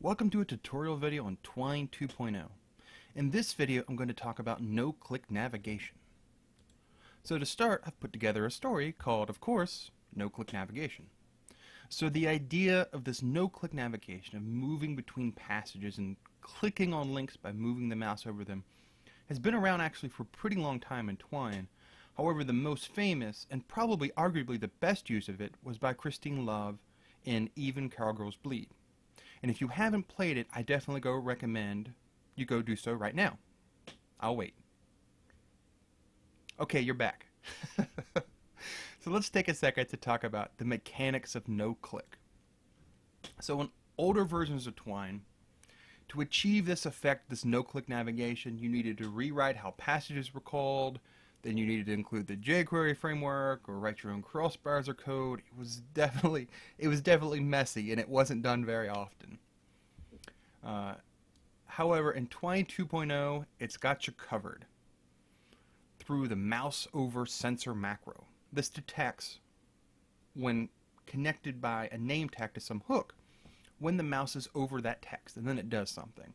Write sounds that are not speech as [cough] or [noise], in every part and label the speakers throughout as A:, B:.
A: Welcome to a tutorial video on Twine 2.0. In this video I'm going to talk about no-click navigation. So to start I've put together a story called, of course, no-click navigation. So the idea of this no-click navigation, of moving between passages and clicking on links by moving the mouse over them, has been around actually for a pretty long time in Twine. However, the most famous, and probably arguably the best use of it, was by Christine Love in Even Cowgirls Bleed. And if you haven't played it, I definitely go recommend you go do so right now. I'll wait. Okay, you're back. [laughs] so let's take a second to talk about the mechanics of no click. So in older versions of Twine, to achieve this effect, this no click navigation, you needed to rewrite how passages were called, then you needed to include the jQuery framework or write your own cross browser code. It was definitely it was definitely messy and it wasn't done very often. Uh, however, in Twine 2.0, it's got you covered through the mouse over sensor macro. This detects when connected by a name tag to some hook when the mouse is over that text and then it does something.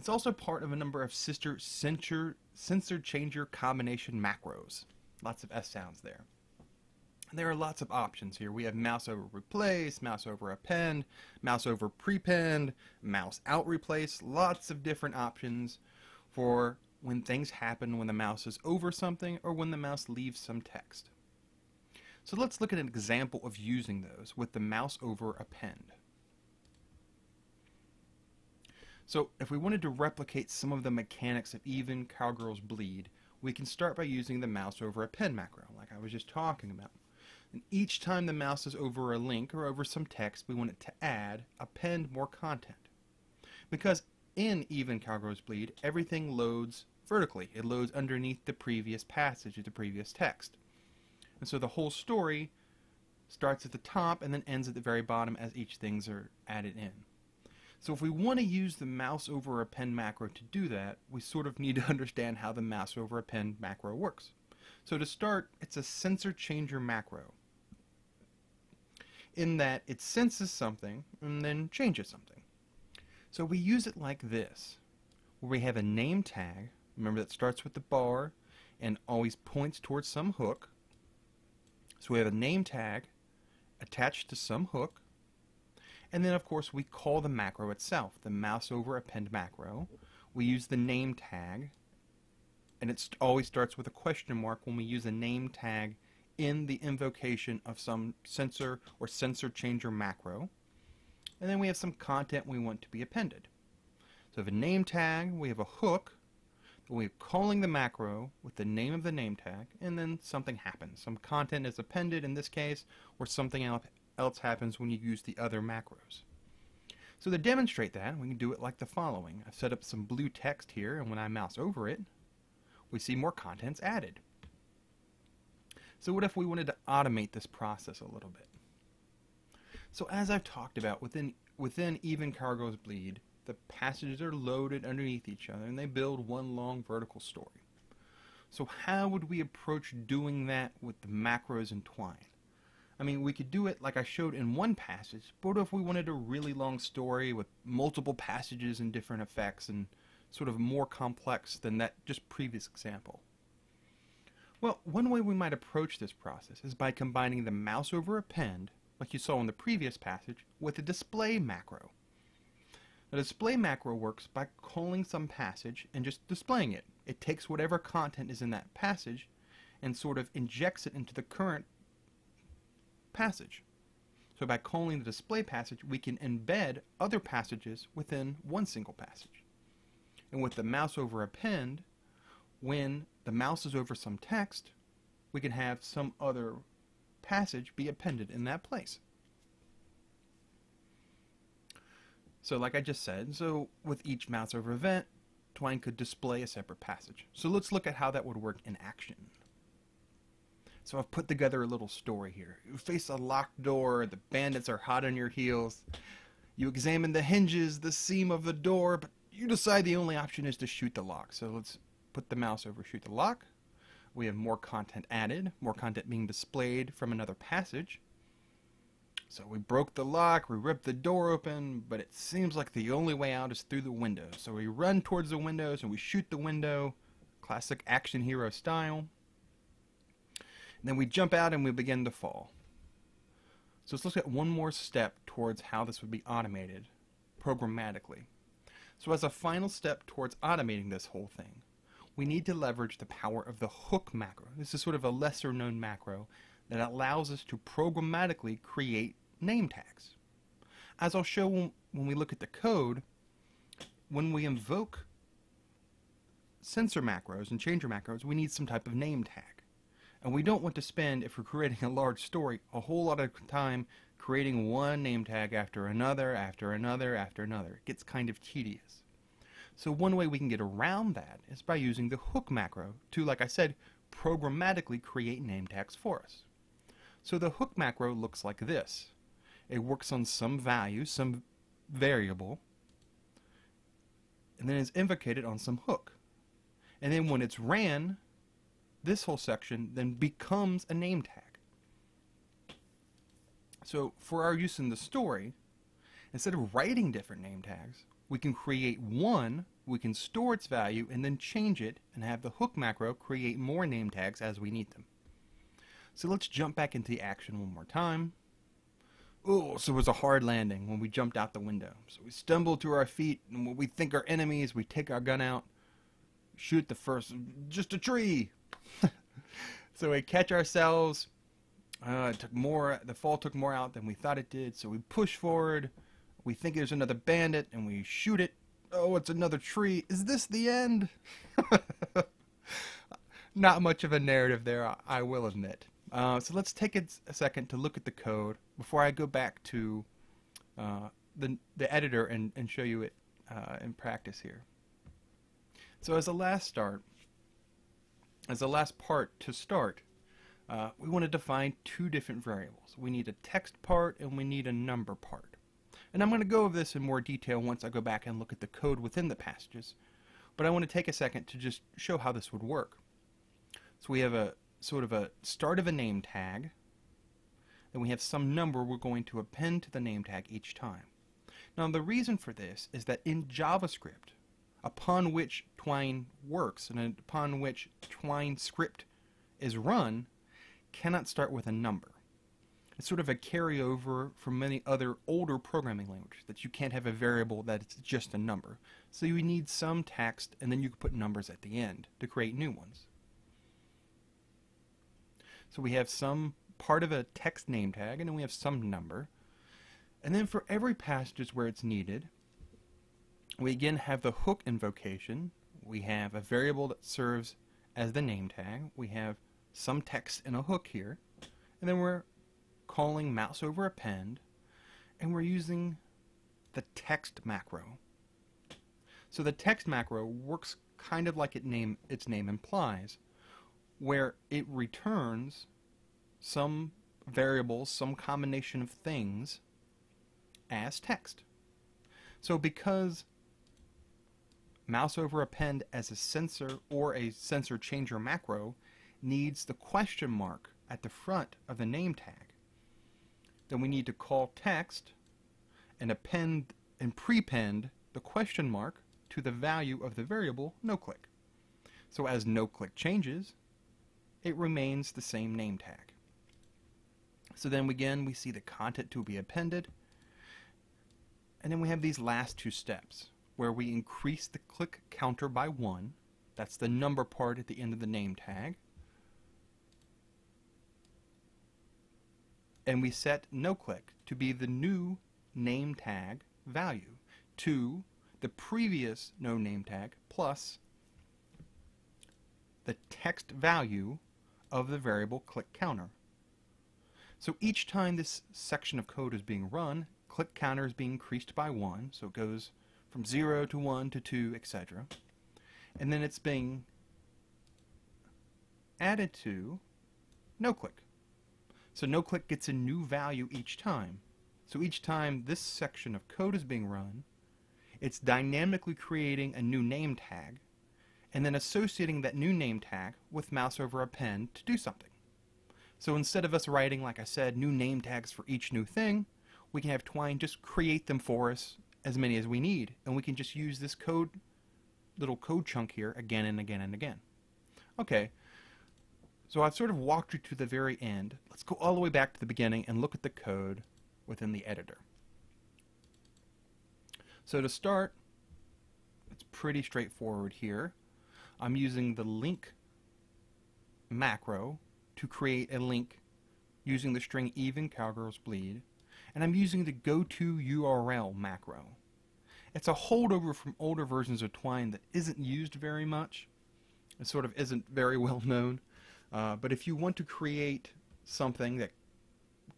A: It's also part of a number of sister sensor, sensor changer combination macros. Lots of S sounds there. And there are lots of options here. We have mouse over replace, mouse over append, mouse over prepend, mouse out replace. Lots of different options for when things happen when the mouse is over something or when the mouse leaves some text. So let's look at an example of using those with the mouse over append. So if we wanted to replicate some of the mechanics of even Cowgirls Bleed, we can start by using the mouse over append macro, like I was just talking about. And each time the mouse is over a link or over some text, we want it to add, append more content. Because in even Cowgirls Bleed, everything loads vertically. It loads underneath the previous passage of the previous text. And so the whole story starts at the top and then ends at the very bottom as each things are added in. So if we want to use the mouse over append macro to do that, we sort of need to [laughs] understand how the mouse over append macro works. So to start, it's a sensor changer macro in that it senses something and then changes something. So we use it like this, where we have a name tag, remember that starts with the bar and always points towards some hook. So we have a name tag attached to some hook, and then, of course, we call the macro itself, the mouse over append macro. We use the name tag, and it always starts with a question mark when we use a name tag in the invocation of some sensor or sensor changer macro. And then we have some content we want to be appended. So we have a name tag, we have a hook, we're calling the macro with the name of the name tag, and then something happens. Some content is appended in this case, or something else happens when you use the other macros. So to demonstrate that, we can do it like the following. I've set up some blue text here, and when I mouse over it, we see more contents added. So what if we wanted to automate this process a little bit? So as I've talked about, within, within Even Cowgirls Bleed, the passages are loaded underneath each other, and they build one long vertical story. So how would we approach doing that with the macros in Twine? I mean, we could do it like I showed in one passage, but if we wanted a really long story with multiple passages and different effects and sort of more complex than that just previous example? Well, one way we might approach this process is by combining the mouse over append, like you saw in the previous passage, with a display macro. The display macro works by calling some passage and just displaying it. It takes whatever content is in that passage and sort of injects it into the current passage. So by calling the display passage, we can embed other passages within one single passage. And with the mouse over append, when the mouse is over some text, we can have some other passage be appended in that place. So like I just said, so with each mouse over event, Twine could display a separate passage. So let's look at how that would work in action. So I've put together a little story here. You face a locked door, the bandits are hot on your heels. You examine the hinges, the seam of the door, but you decide the only option is to shoot the lock. So let's put the mouse over shoot the lock. We have more content added, more content being displayed from another passage. So we broke the lock, we ripped the door open, but it seems like the only way out is through the window. So we run towards the windows and we shoot the window, classic action hero style. And then we jump out and we begin to fall. So let's look at one more step towards how this would be automated programmatically. So as a final step towards automating this whole thing, we need to leverage the power of the hook macro. This is sort of a lesser known macro that allows us to programmatically create name tags. As I'll show when, we look at the code, when we invoke sensor macros and changer macros, we need some type of name tag. And we don't want to spend, if we're creating a large story, a whole lot of time creating one name tag after another, after another, after another. It gets kind of tedious. So one way we can get around that is by using the hook macro to, like I said, programmatically create name tags for us. So the hook macro looks like this. It works on some value, some variable, and then is invocated on some hook. And then when it's ran, this whole section then becomes a name tag. So for our use in the story, instead of writing different name tags, we can create one, we can store its value, and then change it and have the hook macro create more name tags as we need them. So let's jump back into the action one more time. Oh, so it was a hard landing when we jumped out the window. So we stumble to our feet, and what we think are enemies, we take our gun out, shoot the first, just a tree. [laughs] so we catch ourselves. Uh, it took more. The fall took more out than we thought it did. So we push forward. We think there's another bandit, and we shoot it. Oh, it's another tree. Is this the end? [laughs] Not much of a narrative there, I will admit. Uh, so let's take a second to look at the code before I go back to uh, the, the editor and, and show you it uh, in practice here. So as a last start, as a last part to start, uh, we want to define two different variables. We need a text part and we need a number part. And I'm going to go over this in more detail once I go back and look at the code within the passages. But I want to take a second to just show how this would work. So we have a sort of a start of a name tag. Then we have some number we're going to append to the name tag each time. Now the reason for this is that in JavaScript, upon which Twine works and upon which Twine script is run, cannot start with a number. It's sort of a carryover from many other older programming languages that you can't have a variable that's just a number. So you need some text and then you can put numbers at the end to create new ones. So we have some part of a text name tag, and then we have some number. And then for every passages where it's needed, we again have the hook invocation. We have a variable that serves as the name tag. We have some text in a hook here. And then we're calling mouse over append, and we're using the text macro. So the text macro works kind of like it name, its name implies where it returns some variables, some combination of things as text. So because mouse over append as a sensor or a sensor changer macro needs the question mark at the front of the name tag, then we need to call text and append and prepend the question mark to the value of the variable no click. So as no click changes, it remains the same name tag. So then again, we see the content to be appended. And then we have these last two steps where we increase the click counter by one. That's the number part at the end of the name tag. And we set no click to be the new name tag value to the previous no name tag plus the text value of the variable click counter. So each time this section of code is being run, click counter is being increased by 1, so it goes from 0 to 1 to 2, etc. And then it's being added to no click. So no click gets a new value each time. So each time this section of code is being run, it's dynamically creating a new name tag and then associating that new name tag with mouse over append to do something. So instead of us writing, like I said, new name tags for each new thing, we can have Twine just create them for us as many as we need. And we can just use this code, little code chunk here again and again and again. Okay, so I've sort of walked you to the very end. Let's go all the way back to the beginning and look at the code within the editor. So to start, it's pretty straightforward here. I'm using the link macro to create a link using the string even cowgirls bleed and I'm using the go to URL macro. It's a holdover from older versions of Twine that isn't used very much. It sort of isn't very [laughs] well known. Uh, but if you want to create something that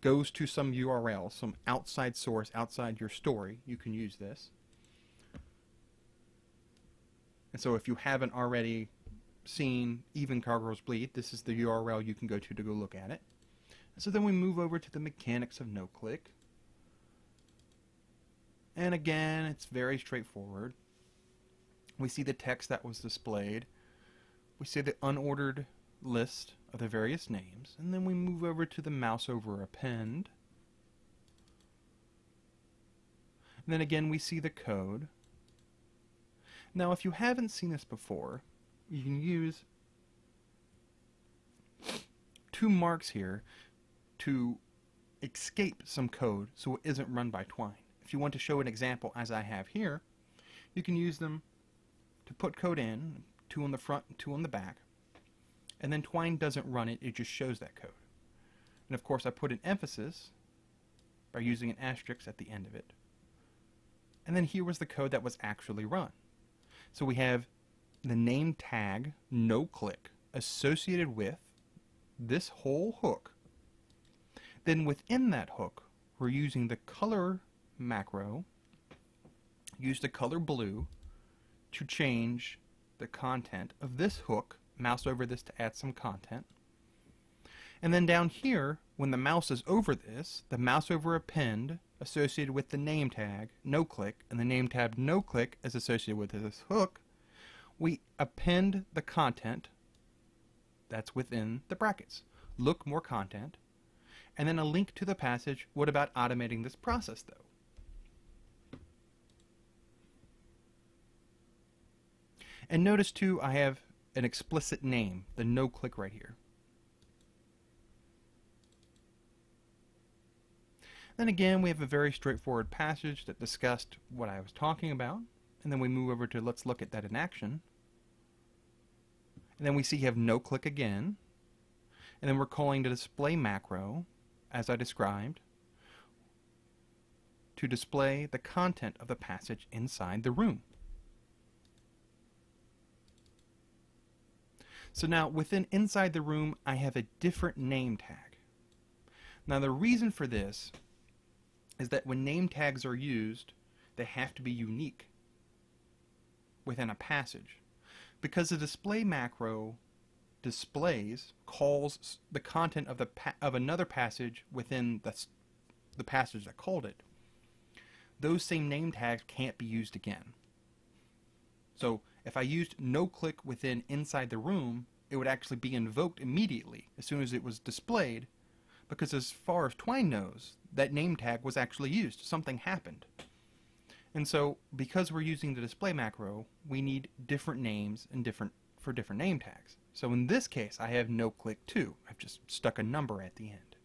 A: goes to some URL, some outside source outside your story, you can use this. And so if you haven't already seen Even Cowgirls Bleed, this is the URL you can go to to go look at it. So then we move over to the mechanics of no-click. And again, it's very straightforward. We see the text that was displayed. We see the unordered list of the various names. And then we move over to the mouse over append. And then again, we see the code. Now, if you haven't seen this before, you can use two marks here to escape some code so it isn't run by Twine. If you want to show an example as I have here, you can use them to put code in, two on the front two on the back, and then Twine doesn't run it, it just shows that code. And of course I put an emphasis by using an asterisk at the end of it. And then here was the code that was actually run. So we have the name tag no click associated with this whole hook. Then within that hook, we're using the color macro, use the color blue to change the content of this hook, mouse over this to add some content. And then down here, when the mouse is over this, the mouse over append associated with the name tag no click and the name tab no click is associated with this hook we append the content that's within the brackets. Look more content. And then a link to the passage. What about automating this process, though? And notice, too, I have an explicit name, the no click right here. Then again, we have a very straightforward passage that discussed what I was talking about. And then we move over to let's look at that in action. And then we see you have no click again. And then we're calling the display macro, as I described, to display the content of the passage inside the room. So now within inside the room, I have a different name tag. Now the reason for this is that when name tags are used, they have to be unique within a passage because the display macro displays calls the content of the of another passage within the the passage that called it. Those same name tags can't be used again. So if I used no click within inside the room, it would actually be invoked immediately as soon as it was displayed because as far as Twine knows, that name tag was actually used. Something happened. And so because we're using the display macro, we need different names and different for different name tags. So in this case, I have no click 2. I've just stuck a number at the end.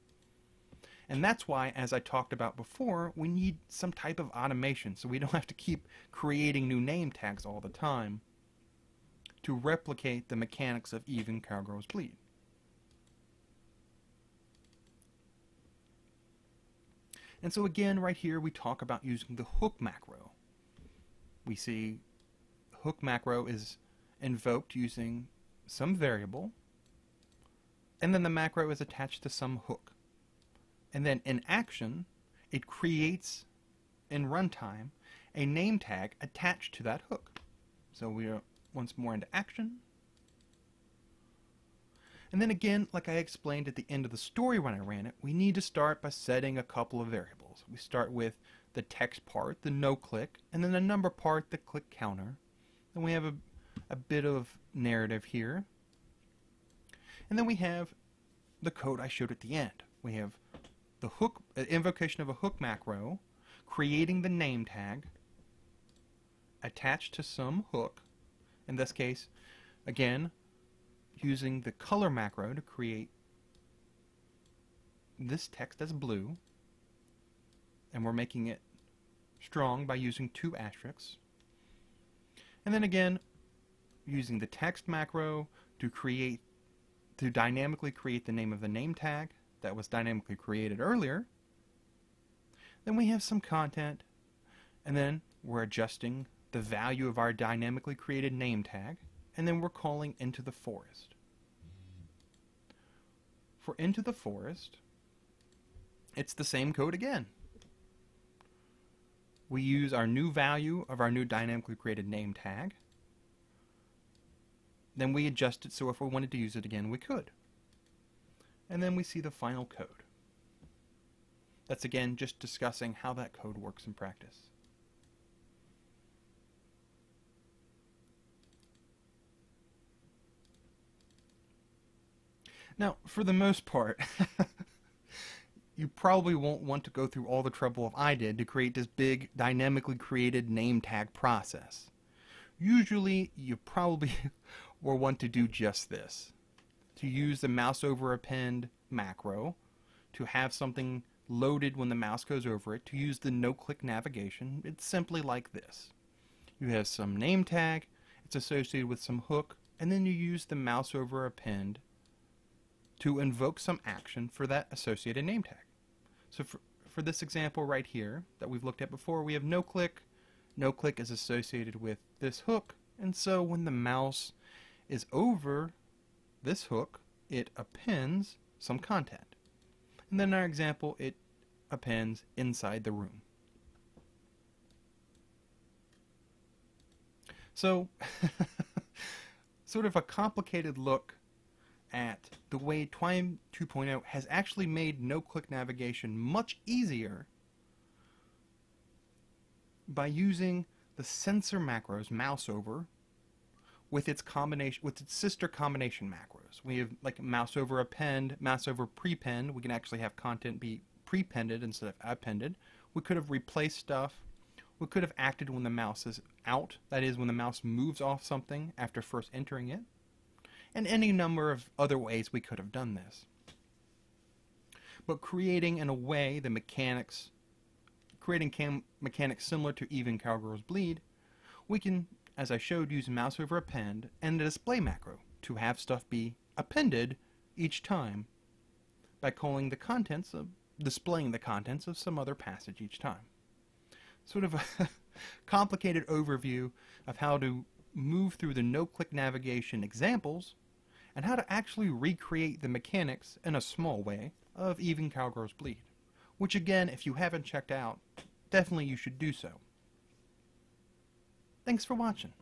A: And that's why, as I talked about before, we need some type of automation so we don't [laughs] have to keep creating new name tags all the time to replicate the mechanics of even cowgirls bleed. And so again, right here, we talk about using the hook macro. We see hook macro is invoked using some variable, and then the macro is attached to some hook. And then in action, it creates in runtime a name tag attached to that hook. So we are once more into action. And then again, like I explained at the end of the story when I ran it, we need to start by setting a couple of variables. We start with the text part, the no click, and then the number part, the click counter. Then we have a, a bit of narrative here. And then we have the code I showed at the end. We have the hook, uh, invocation of a hook macro, creating the name tag, attached to some hook. In this case, again, using the color macro to create this text as blue, and we're making it strong by using two asterisks. And then again, using the text macro to create to dynamically create the name of the name tag that was dynamically created earlier. Then we have some content, and then we're adjusting the value of our dynamically created name tag, and then we're calling into the forest. For into the forest, it's the same code again. We use our new value of our new dynamically created name tag, then we adjust it so if we wanted to use it again, we could. And then we see the final code. That's again just discussing how that code works in practice. Now, for the most part, [laughs] you probably won't want to go through all the trouble of I did to create this big dynamically created name tag process. Usually, you probably [laughs] will want to do just this. To use the mouse over append macro, to have something loaded when the mouse goes over it, to use the no-click navigation, it's simply like this. You have some name tag, it's associated with some hook, and then you use the mouse over append to invoke some action for that associated name tag. So for, for this example right here that we've looked at before, we have no click. No click is associated with this hook, and so when the mouse is over this hook, it appends some content. And then in our example, it appends inside the room. So, [laughs] sort of a complicated look at the way Twine 2.0 has actually made no-click navigation much easier by using the sensor macros mouse over with its combination with its sister combination macros. We have like mouse over append, mouse over prepend. We can actually have content be prepended instead of appended. We could have replaced stuff. We could have acted when the mouse is out, that is when the mouse moves off something after first entering it. And any number of other ways we could have done this. But creating in a way the mechanics creating mechanics similar to even cowgirls bleed, we can as I showed, use mouse over append and a display macro to have stuff be appended each time by calling the contents of displaying the contents of some other passage each time. Sort of a [laughs] complicated overview of how to move through the no-click navigation examples and how to actually recreate the mechanics in a small way of Even Cowgirls Bleed, which again, if you haven't checked out, definitely you should do so. Thanks for watching.